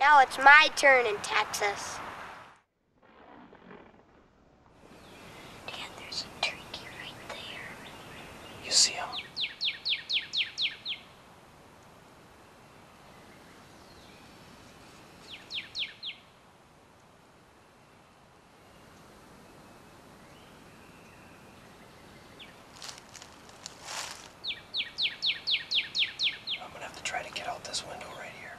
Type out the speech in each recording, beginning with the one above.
Now it's my turn in Texas. Dad, there's a turkey right there. You see him? I'm gonna have to try to get out this window right here.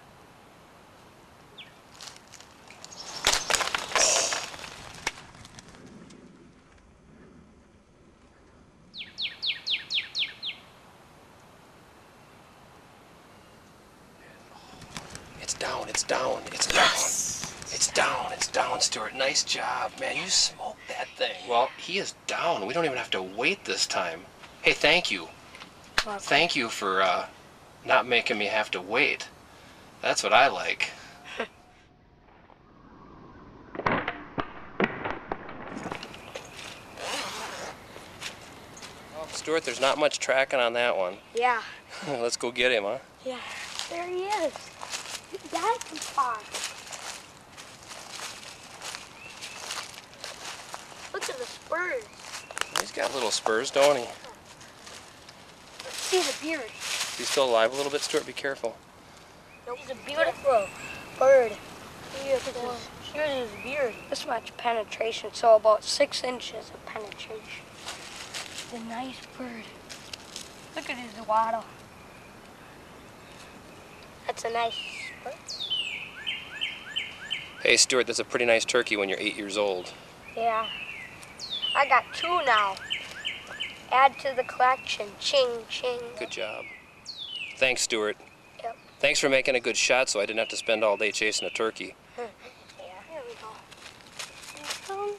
It's down, it's down, it's down. It's down, it's down, Stewart. Nice job, man. You smoked that thing. Well, he is down. We don't even have to wait this time. Hey, thank you. Thank you for uh, not making me have to wait. That's what I like. well, Stewart, there's not much tracking on that one. Yeah. Let's go get him, huh? Yeah. There he is. Dad can fly. Look at the spurs. He's got little spurs, don't he? Let's see the beard. He's still alive a little bit, Stewart. Be careful. He's a beautiful bird. Look at this. Here's his beard. This much penetration, so about six inches of penetration. The nice bird. Look at his wattle. That's a nice bird. Hey, Stewart, that's a pretty nice turkey when you're eight years old. Yeah. I got two now. Add to the collection. Ching, ching. Good job. Thanks, Stewart. Yep. Thanks for making a good shot so I didn't have to spend all day chasing a turkey. yeah, here we go.